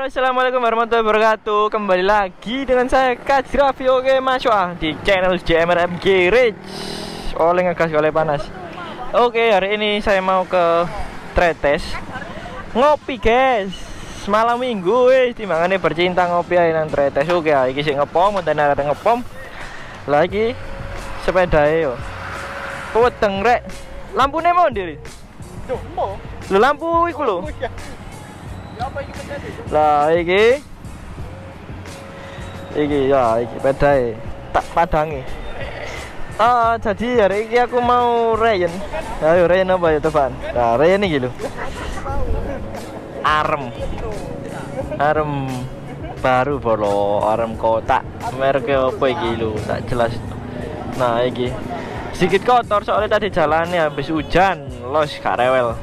Halo, assalamualaikum warahmatullahi wabarakatuh. Kembali lagi dengan saya Kak Raffi Oke Maswa di channel JMRM Garage. Oleh ngegas oleh panas. Oke, hari ini saya mau ke Tretes ngopi guys. Semalam minggu wis timbangane bercinta ngopi ae nang Tretes. Oke, iki sing ngepom, dan ada ngepom. Lagi sepeda yo. Weteng rek. Lampune mau ndiri. Lho lampu iku lho. Lah iki iki ya iki pedae tak padangi. Ah, jadi hari ini aku mau Rayen. Ayo Rayen apa ya teman? Nah, Rayen iki lho. Arem. Arem baru bolo, arem kotak. Merek apa iki lho? Tak jelas. Nah, iki sedikit kotor soalnya tadi jalannya habis hujan, los gak rewel.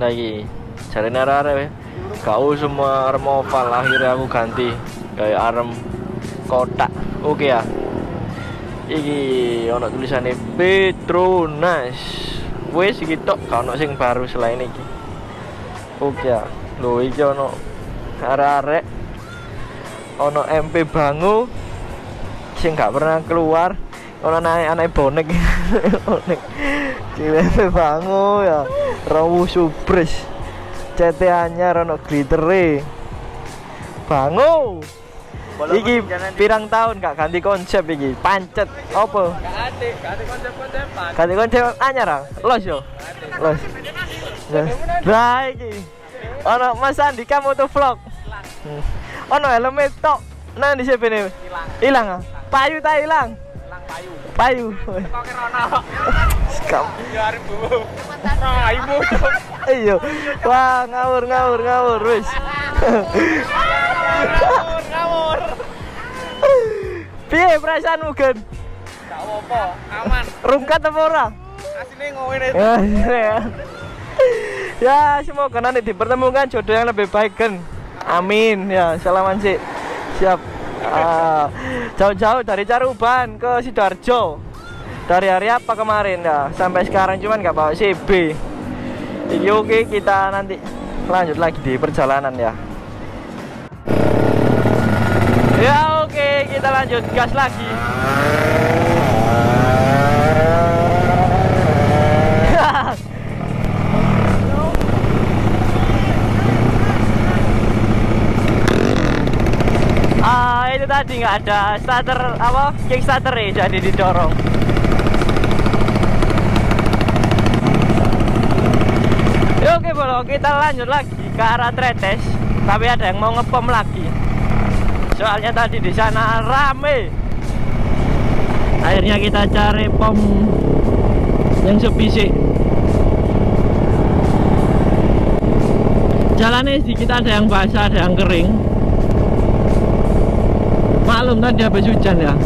Lagi jarene arek kau semua arem oval akhirnya aku ganti kayak arem kotak. Oke ya. Iki ono tulisannya Petronas. Wes gitu kau ono sing baru selain iki. Oke ya. Lo iki ono arek-arek. Ono MP Bangu sing gak pernah keluar. Ono naik anak bonek. Bonek MP Bangu ya. Rawu supres CT anyar ono glittere. Bangu. Iki pirang tahun gak ganti konsep iki. Pancet opo? Ganti, ganti konsep-konsepan. Ganti konsep anyar. Los yo. Los. Lah iki. Ono Mas Andika moto vlog. Ono helmet tok. Nang di sepene. Hilang ah. Payu ta hilang. Hilang payu. Payu. Skam. Ibu. Iya. Wah, ngawur ngawur ngawur wis. Ngawur, ngawur. Piye perasaanmu, Gen? Gak apa-apa, aman. Rungkat apa ora? Asline ngene. Ya, semoga nanti dipertemukan jodoh yang lebih baik, Gen. Amin. Ya, salaman sih. Siap. Ah, jauh-jauh dari Caruban ke Sidoarjo. Dari hari apa kemarin ya? Sampai sekarang cuman nggak bawa CB. Jadi oke kita nanti lanjut lagi di perjalanan ya. Ya oke kita lanjut gas lagi. Ah itu tadi nggak ada starter apa kickstarter ya jadi didorong. Ya, oke bolo kita lanjut lagi ke arah Tretes. Tapi ada yang mau ngepom lagi. Soalnya tadi di sana rame. Akhirnya kita cari pom yang sepi sih jalannya sedikit ada yang basah ada yang kering maklum tadi habis hujan ya.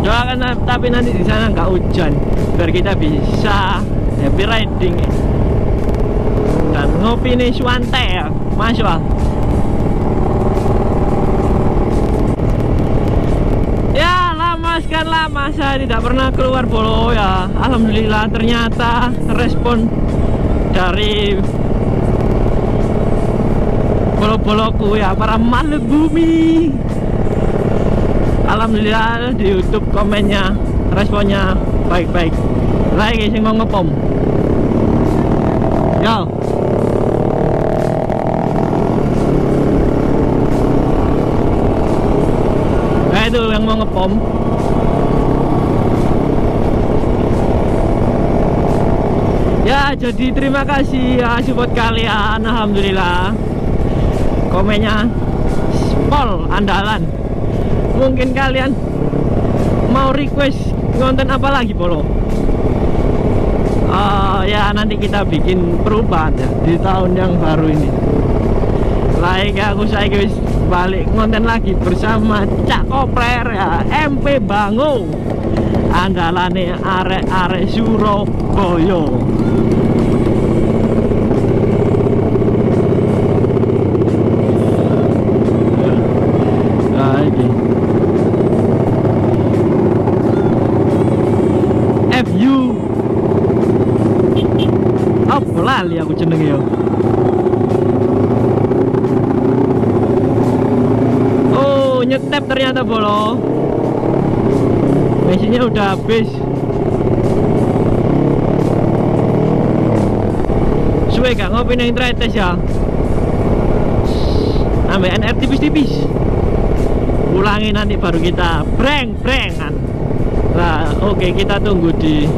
Doakan tapi nanti di sana nggak hujan biar kita bisa happy riding. Dan ngopi nih suante ya masuk ah. ya lama sekian lama saya tidak pernah keluar bolo ya. Alhamdulillah ternyata respon dari bolo-boloku ya para makhluk bumi. Alhamdulillah di YouTube komennya responnya baik-baik. Lagi sing mau ngepom. Yo. Nah itu yang mau ngepom. Ya jadi terima kasih ya support kalian. Alhamdulillah komennya. Spol andalan. Mungkin kalian mau request konten apa lagi Polo? Uh, ya nanti kita bikin perubahan ya di tahun yang baru ini. Like aku saya guys balik konten lagi bersama Cak Kopler ya MP Bango andalane arek-arek Surabaya nah ini FU Up lah lali aku jenenge yo. Oh, nyetep ternyata bolo. Bensinnya udah habis. Suwe gak ngopi neng tretes ya? Ambil NR tipis-tipis. Ulangi nanti baru kita breng brengan. Nah, oke kita tunggu di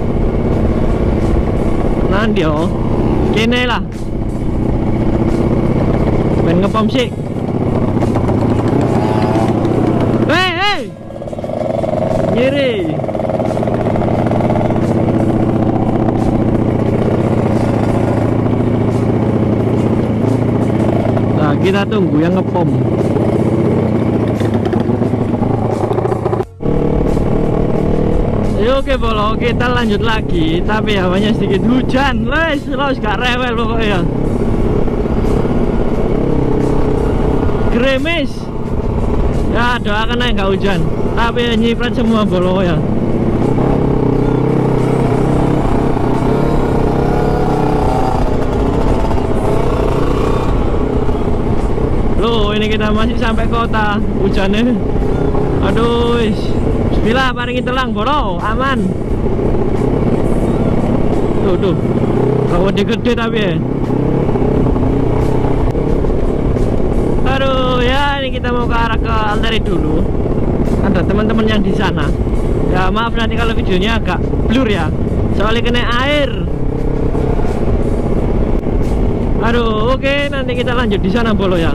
nanti oh kene lah. Ben ngepom sih. Hei hei. Nyiri. Nah kita tunggu yang ngepom oke bolo, kita lanjut lagi. Tapi hawanya sedikit hujan. Les, los gak rewel pokoknya Gerimis Ya doakan aja gak hujan. Tapi nyiprat semua bolo ya. Loh ini kita masih sampai kota. Hujannya Aduh Bismillah paringi telang bolo aman. Tuh tuh Kau gede tapi ya? Aduh ya ini kita mau ke arah ke Alteri dulu. Ada teman-teman yang di sana. Ya maaf nanti kalau videonya agak blur ya. Soalnya kena air. Aduh oke nanti kita lanjut di sana bolo ya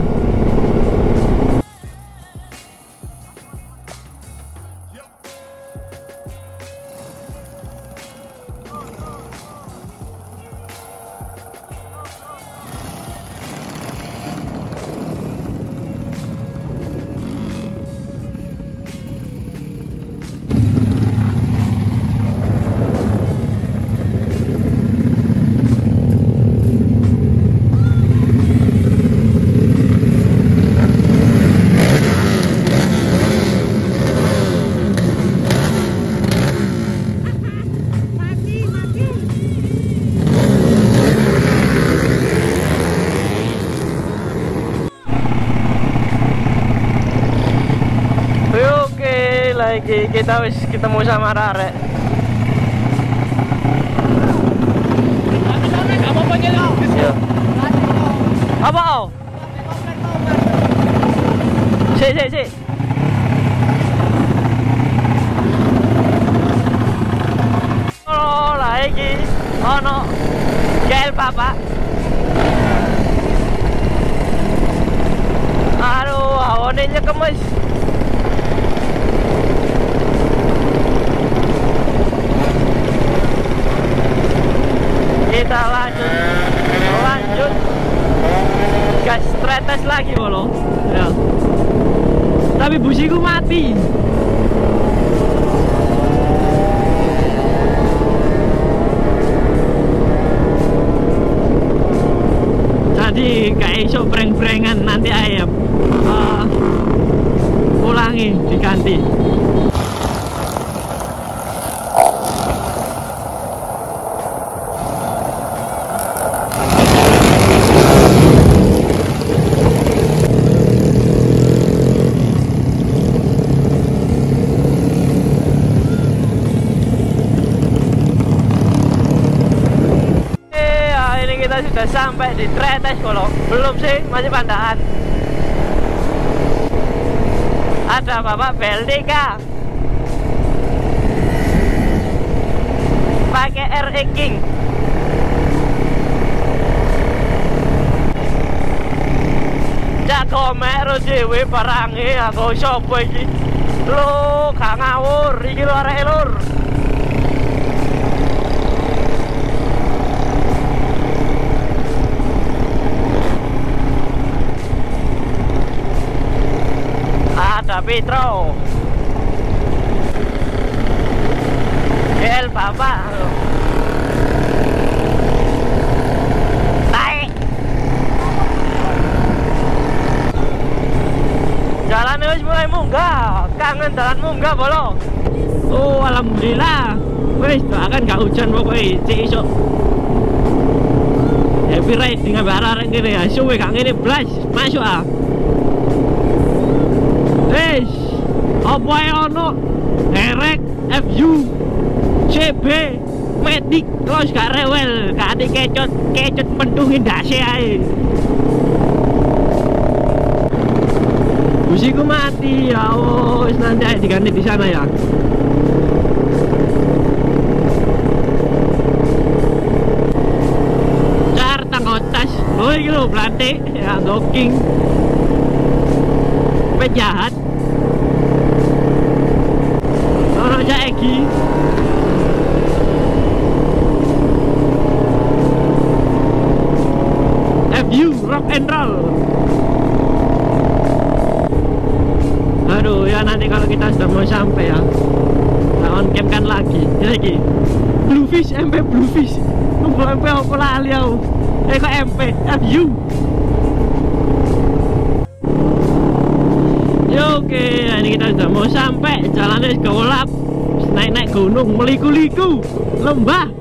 kita wis ketemu sama Rare. Iya. Apa? Oh? Si, si, si. Oh, lagi. Oh no. Gel papa. Aduh, awannya kemes. Kita lanjut. Lanjut. Gas tretes lagi bolo. Ya. Tapi busiku mati. Jadi kayak iso breng-brengan nanti ayam. Uh, ulangi diganti Eh, ya, sudah sampai di Tretes kalau belum sih masih pandaan. Ada bapak Beldika pakai RE King jago meru dewe barange aku sapa iki? Lho gak ngawur iki lho ada Petro El Bapak. Naik. Jalan wis mulai munggah. Kangen jalan munggah bolo. Oh alhamdulillah. Wis doakan gak hujan pokoknya. Cik iso. Happy riding ngambil arah-arah gini ya. Suwe gak ngene blas. Masuk ah Wes, apa ono? Erek, FU, CB, Medik, terus gak rewel, gak ada kecot, kecot pentuhin dasi ae. Busiku mati ya, wis nanti aja diganti di sana ya. Car tanggotas, oh ini lho pelantik, ya docking. Penjahat. Orang saiki. FU rock and roll. Aduh ya nanti kalau kita sudah mau sampai ya Kita on cam kan lagi lagi Bluefish MP Bluefish Nunggu MP apa lali aku Eh kok MP FU oke ini kita sudah mau sampai Jalannya gelap Naik-naik gunung Meliku-liku Lembah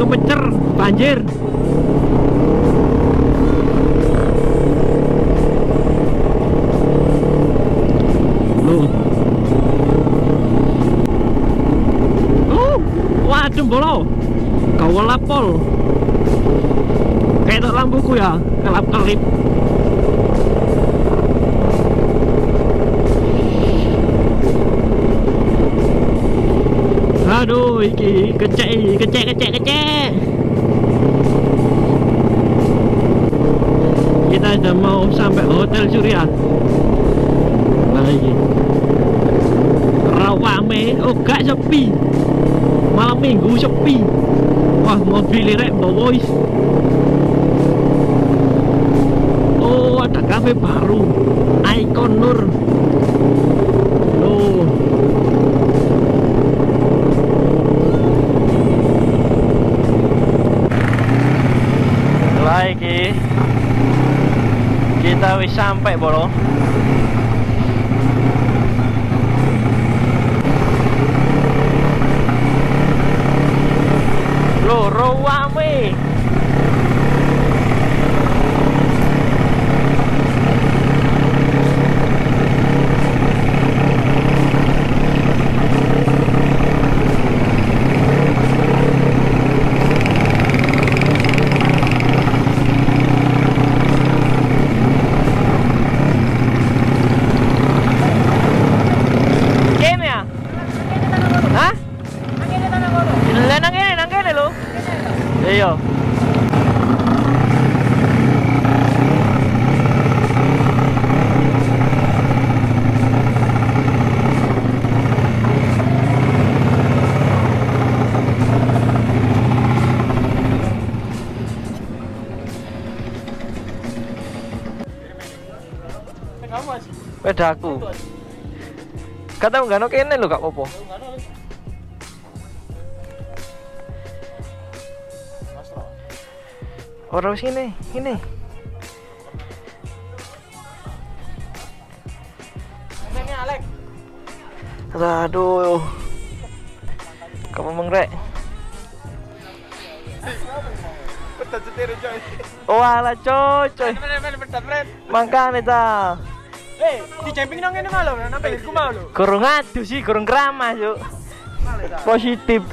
kemecer, banjir. Bolo. Kau lapol. Kayak lampuku ya, kelap kelip. Aduh, iki kecek, kecek, kecek, kecek. Kita sudah mau sampai Hotel Surya. Iki. Rawame, oh gak sepi. Malam minggu sepi. Wah, mobil rek boys. Oh, ada kafe baru. Icon Nur. Loh. lagi kita wis sampai bro lo rawame Kene ya? Hah? Lah nang kene, nang kene lho. Iya. Kamu mas. Pedaku. Kata nggak kene lho gak apa-apa. Orang sini, ini. Aduh. Kamu mengrek. Oh ala coy, coy. Bener bener Eh, di camping nang ini malu, nang pelirku malu. Kurang adu sih, kurang keramas yuk. Positif.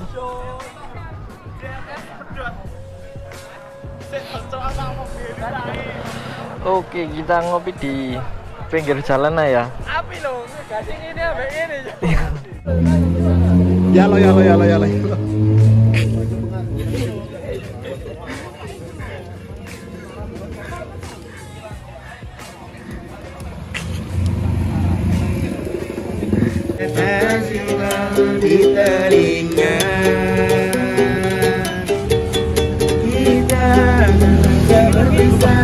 Oke, kita ngopi di pinggir jalan aja ya. Api lo, gasing ini ambek ini. Yalo yalo yalo yalo. Di telinga. Kita berpisah